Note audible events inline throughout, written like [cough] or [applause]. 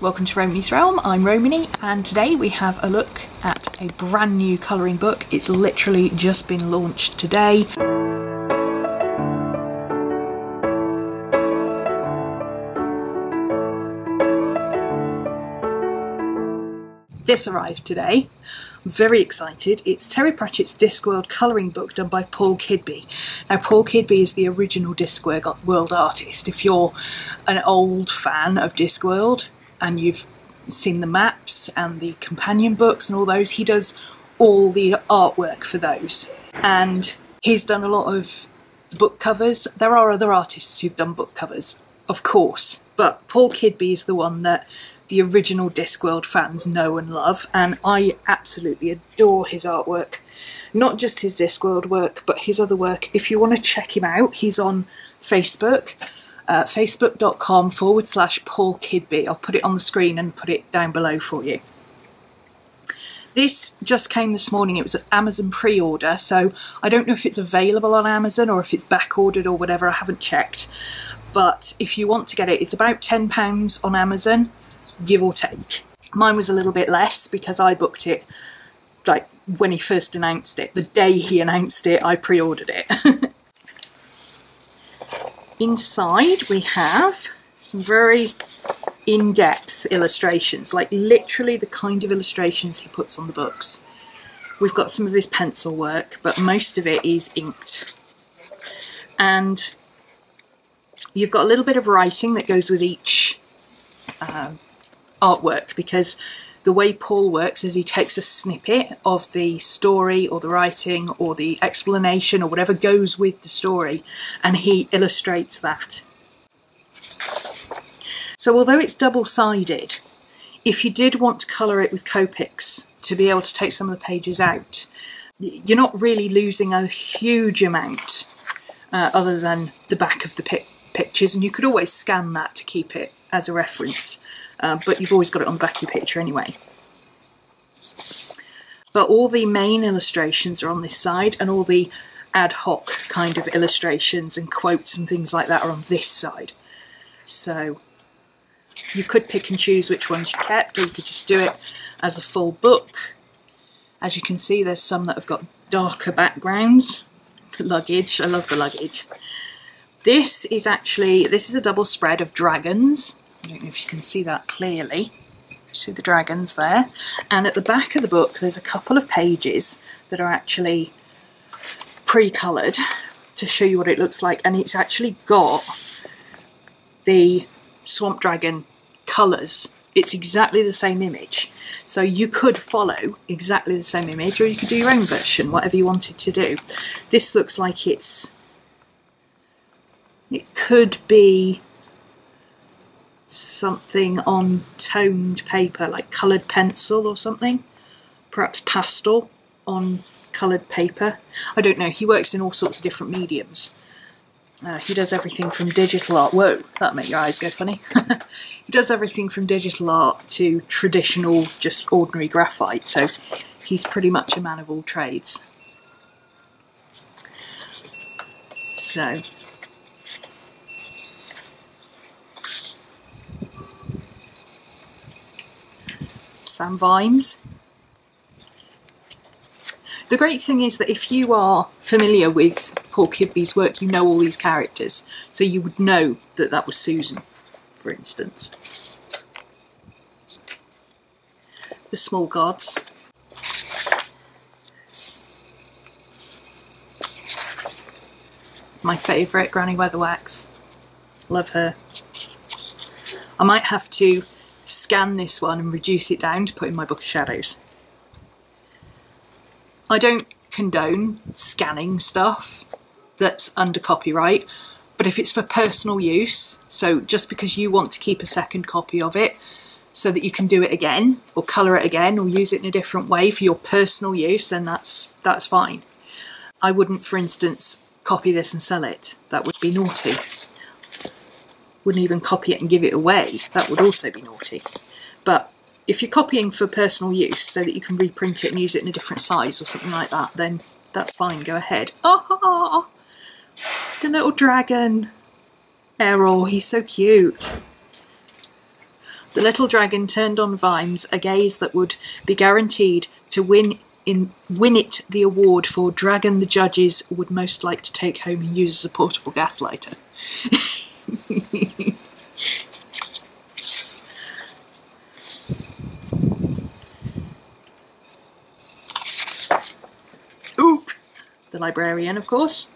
Welcome to Rhomany's Realm, I'm Rhomany and today we have a look at a brand new colouring book. It's literally just been launched today. This arrived today. I'm very excited. It's Terry Pratchett's Discworld colouring book done by Paul Kidby. Now, Paul Kidby is the original Discworld artist. If you're an old fan of Discworld and you've seen the maps and the companion books and all those, he does all the artwork for those. And he's done a lot of book covers. There are other artists who've done book covers, of course, but Paul Kidby is the one that the original Discworld fans know and love, and I absolutely adore his artwork. Not just his Discworld work, but his other work. If you want to check him out, he's on Facebook, uh, facebook.com forward slash Paul Kidby. I'll put it on the screen and put it down below for you. This just came this morning. It was an Amazon pre-order, so I don't know if it's available on Amazon or if it's back ordered or whatever. I haven't checked. But if you want to get it, it's about £10 on Amazon give or take. Mine was a little bit less because I booked it like when he first announced it. The day he announced it, I pre-ordered it. [laughs] Inside we have some very in-depth illustrations, like literally the kind of illustrations he puts on the books. We've got some of his pencil work, but most of it is inked. And you've got a little bit of writing that goes with each um, artwork because the way Paul works is he takes a snippet of the story or the writing or the explanation or whatever goes with the story and he illustrates that. So although it's double-sided, if you did want to colour it with Copics to be able to take some of the pages out, you're not really losing a huge amount uh, other than the back of the pi pictures and you could always scan that to keep it as a reference uh, but you've always got it on the back of your picture anyway. But all the main illustrations are on this side and all the ad hoc kind of illustrations and quotes and things like that are on this side. So you could pick and choose which ones you kept or you could just do it as a full book. As you can see there's some that have got darker backgrounds. The luggage, I love the luggage. This is actually, this is a double spread of dragons I don't know if you can see that clearly. See the dragons there. And at the back of the book there's a couple of pages that are actually pre-coloured to show you what it looks like and it's actually got the swamp dragon colours. It's exactly the same image. So you could follow exactly the same image or you could do your own version, whatever you wanted to do. This looks like it's, it could be something on toned paper, like coloured pencil or something. Perhaps pastel on coloured paper. I don't know, he works in all sorts of different mediums. Uh, he does everything from digital art, whoa, that made your eyes go funny. [laughs] he does everything from digital art to traditional, just ordinary graphite, so he's pretty much a man of all trades. So, Sam Vimes. The great thing is that if you are familiar with Paul Kidby's work, you know all these characters, so you would know that that was Susan, for instance. The Small Gods. My favourite, Granny Weatherwax. Love her. I might have to scan this one and reduce it down to put in my book of shadows. I don't condone scanning stuff that's under copyright, but if it's for personal use, so just because you want to keep a second copy of it so that you can do it again or colour it again or use it in a different way for your personal use, then that's, that's fine. I wouldn't, for instance, copy this and sell it. That would be naughty wouldn't even copy it and give it away. That would also be naughty. But if you're copying for personal use so that you can reprint it and use it in a different size or something like that, then that's fine, go ahead. Oh, the little dragon. Errol, he's so cute. The little dragon turned on Vimes a gaze that would be guaranteed to win in win it the award for dragon the judges would most like to take home and use as a portable gas lighter. [laughs] [laughs] Oop! The librarian, of course.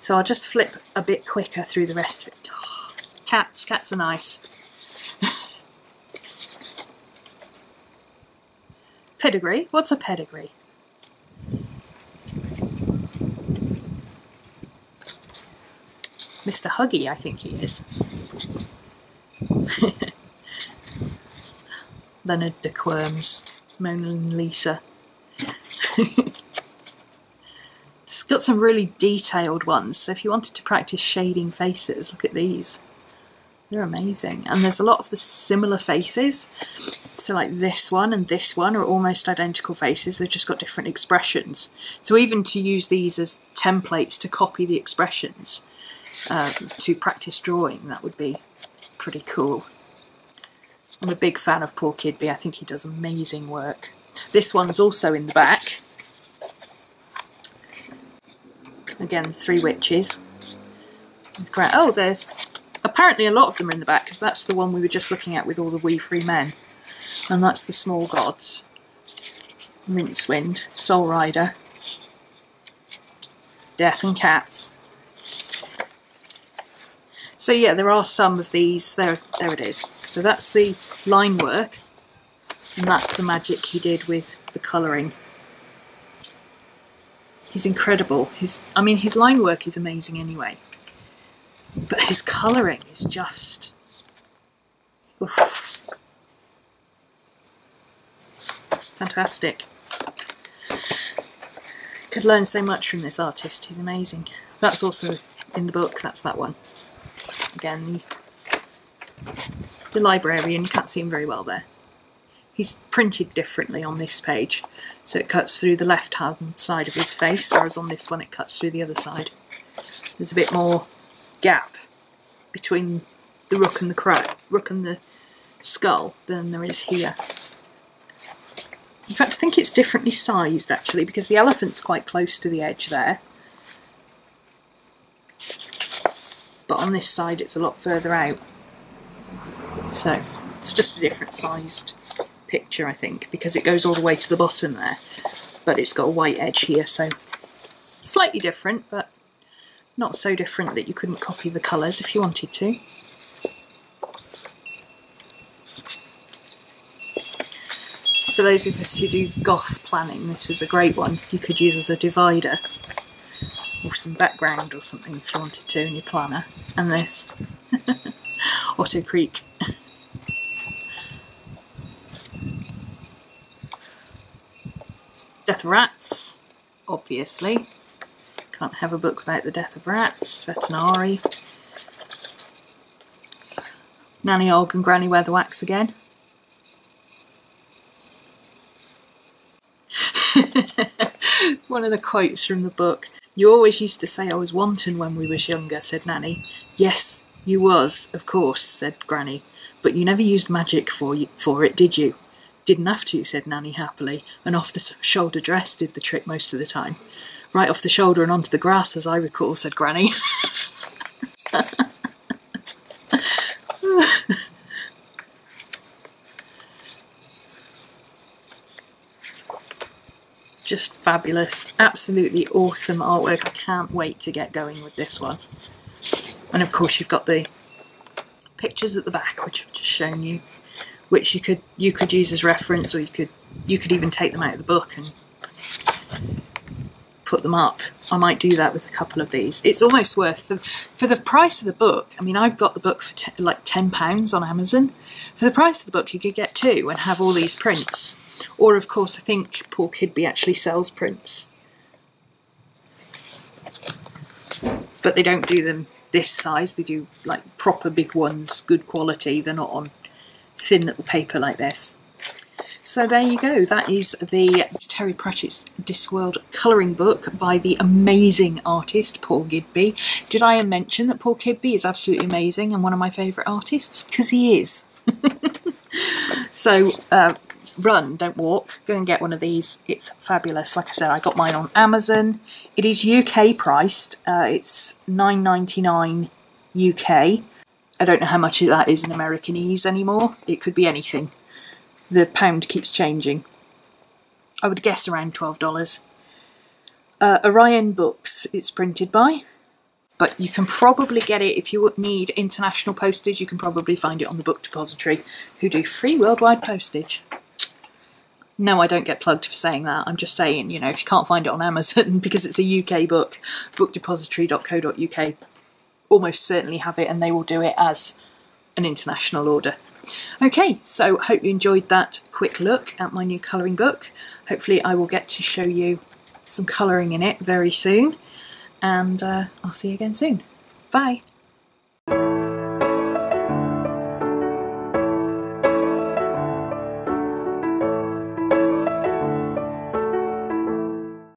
So I'll just flip a bit quicker through the rest of it. Oh, [sighs] cats, cats are nice. [laughs] pedigree? What's a pedigree? Mr. Huggy, I think he is. [laughs] Leonard the Quirm's, Mona Lisa. [laughs] it's got some really detailed ones, so if you wanted to practice shading faces, look at these. They're amazing. And there's a lot of the similar faces. So like this one and this one are almost identical faces. They've just got different expressions. So even to use these as templates to copy the expressions uh, to practice drawing, that would be pretty cool. I'm a big fan of Paul Kidby. I think he does amazing work. This one's also in the back. Again, three witches. Oh, there's apparently a lot of them are in the back because that's the one we were just looking at with all the wee free men. And that's the small gods. Rincewind, Soul Rider, Death and Cats. So yeah, there are some of these. There, there it is. So that's the line work, and that's the magic he did with the colouring. He's incredible. His, I mean, his line work is amazing anyway. But his colouring is just... Oof. Fantastic. Could learn so much from this artist, he's amazing. That's also in the book, that's that one. Again, the, the librarian, you can't see him very well there. He's printed differently on this page, so it cuts through the left hand side of his face, whereas on this one it cuts through the other side. There's a bit more gap between the rook and the crow, rook and the skull than there is here. In fact, I think it's differently sized actually because the elephant's quite close to the edge there. But on this side it's a lot further out. So it's just a different sized picture I think because it goes all the way to the bottom there. But it's got a white edge here so slightly different but not so different that you couldn't copy the colours if you wanted to. For those of us who do goth planning, this is a great one. You could use as a divider or some background or something if you wanted to in your planner. And this. [laughs] Otto Chriek. [laughs] Death Rats, obviously. Can't have a book without the death of rats, Vetinari. Nanny Og and Granny Weatherwax again. [laughs] One of the quotes from the book. You always used to say I was wanton when we was younger, said Nanny. Yes, you was, of course, said Granny. But you never used magic for, you, for it, did you? Didn't have to, said Nanny happily, and off the shoulder dress did the trick most of the time right off the shoulder and onto the grass, as I recall, said Granny. [laughs] Just fabulous, absolutely awesome artwork. I can't wait to get going with this one. And of course you've got the pictures at the back, which I've just shown you, which you could you could use as reference, or you could you could even take them out of the book and put them up. I might do that with a couple of these. It's almost worth for for the price of the book. I mean, I've got the book for like ten pounds on Amazon. For the price of the book, you could get two and have all these prints. Or, of course, I think Paul Kidby actually sells prints, but they don't do them this size. They do like proper big ones, good quality. They're not on thin little paper like this. So there you go, that is the Terry Pratchett's Discworld colouring book by the amazing artist Paul Kidby. Did I mention that Paul Kidby is absolutely amazing and one of my favourite artists? Because he is. [laughs] so uh, run, don't walk. Go and get one of these. It's fabulous. Like I said, I got mine on Amazon. It is UK priced. Uh, it's nine ninety nine UK. I don't know how much that is in Americanese anymore. It could be anything. The pound keeps changing. I would guess around $12. Uh, Orion Books it's printed by, but you can probably get it if you need international postage. You can probably find it on the Book Depository, who do free worldwide postage. No, I don't get plugged for saying that. I'm just saying, you know, if you can't find it on Amazon [laughs] because it's a UK book, bookdepository.co.uk almost certainly have it and they will do it as an international order. Okay, so hope you enjoyed that quick look at my new colouring book. Hopefully I will get to show you some colouring in it very soon and uh, I'll see you again soon. Bye!